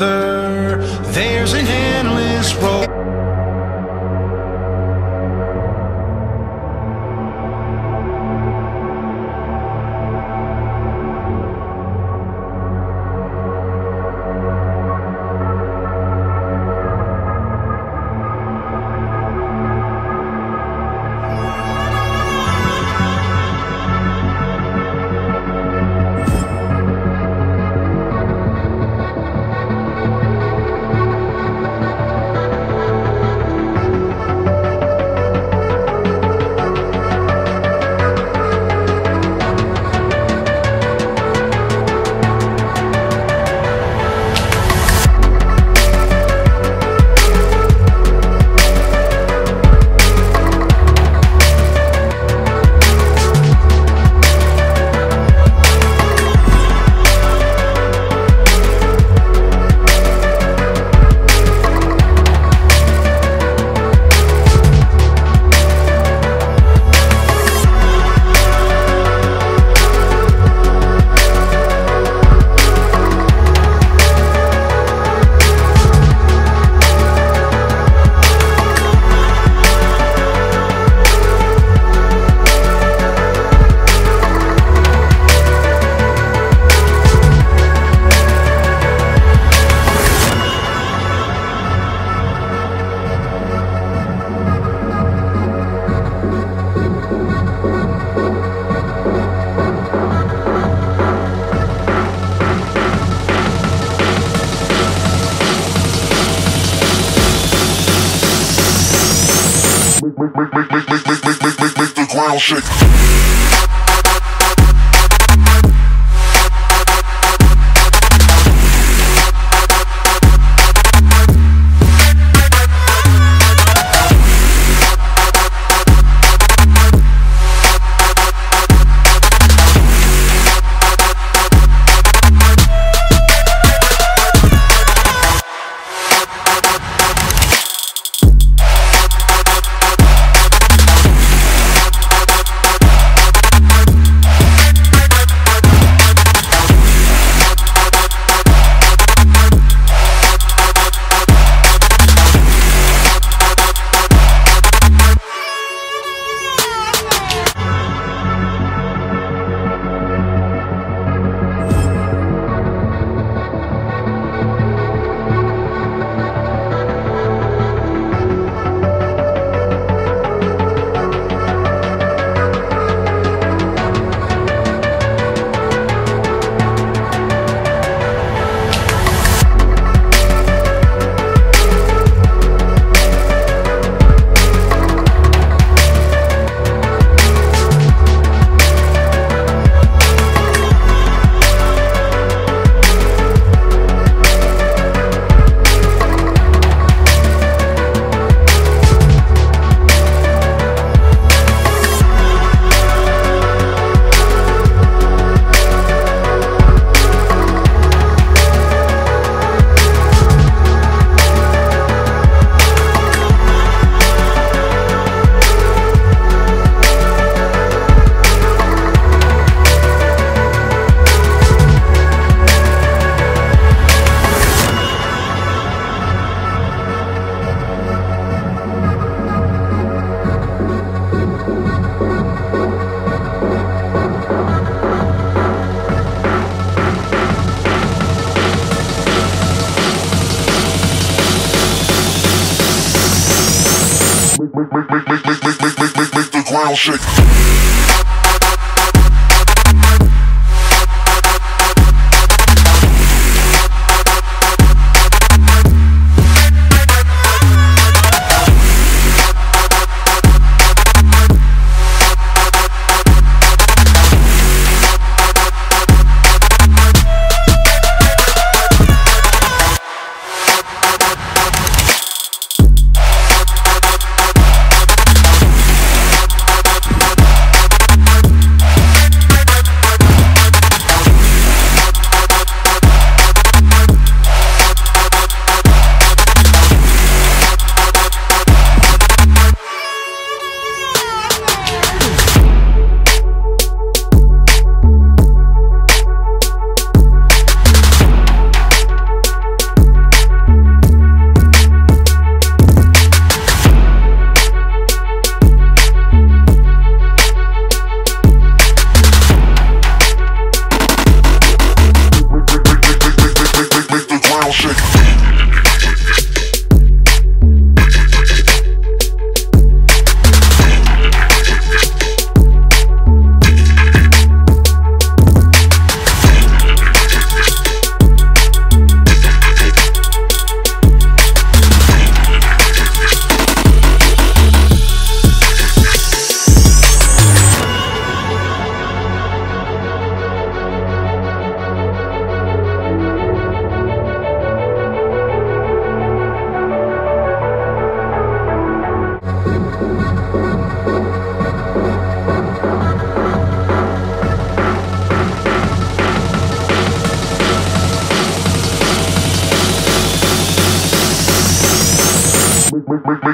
other. There's an endless shake. Ground shake.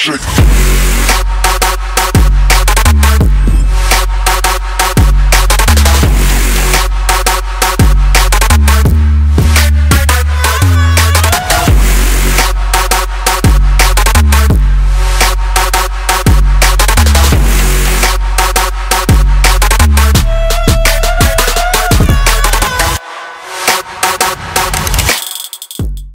shit.